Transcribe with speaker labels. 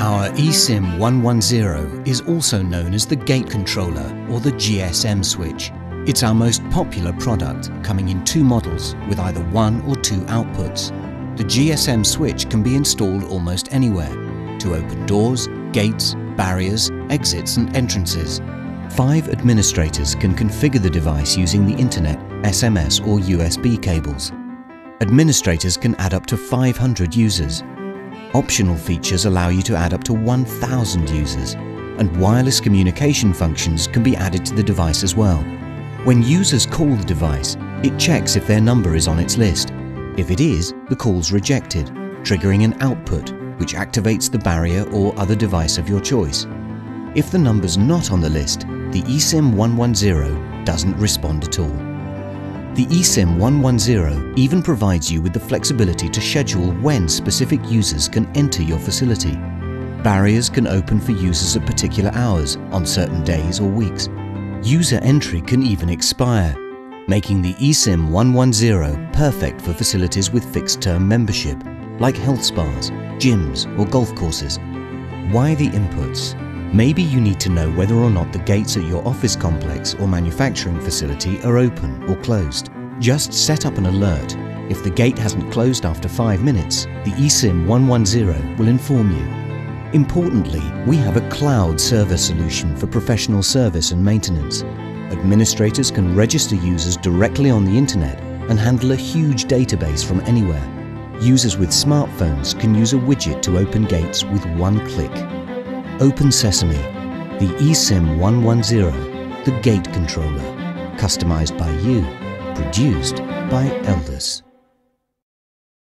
Speaker 1: Our ESIM 110 is also known as the gate controller or the GSM switch. It's our most popular product, coming in two models with either one or two outputs. The GSM switch can be installed almost anywhere to open doors, gates, barriers, exits and entrances. Five administrators can configure the device using the internet, SMS or USB cables. Administrators can add up to 500 users Optional features allow you to add up to 1,000 users, and wireless communication functions can be added to the device as well. When users call the device, it checks if their number is on its list. If it is, the call's rejected, triggering an output which activates the barrier or other device of your choice. If the number's not on the list, the ESIM 110 doesn't respond at all. The ESIM 110 even provides you with the flexibility to schedule when specific users can enter your facility. Barriers can open for users at particular hours on certain days or weeks. User entry can even expire, making the ESIM 110 perfect for facilities with fixed-term membership, like health spas, gyms or golf courses. Why the inputs? Maybe you need to know whether or not the gates at your office complex or manufacturing facility are open or closed. Just set up an alert. If the gate hasn't closed after 5 minutes, the ESIM 110 will inform you. Importantly, we have a cloud server solution for professional service and maintenance. Administrators can register users directly on the internet and handle a huge database from anywhere. Users with smartphones can use a widget to open gates with one click. Open Sesame, the ESIM 110, the gate controller, customized by you, produced by ELDES.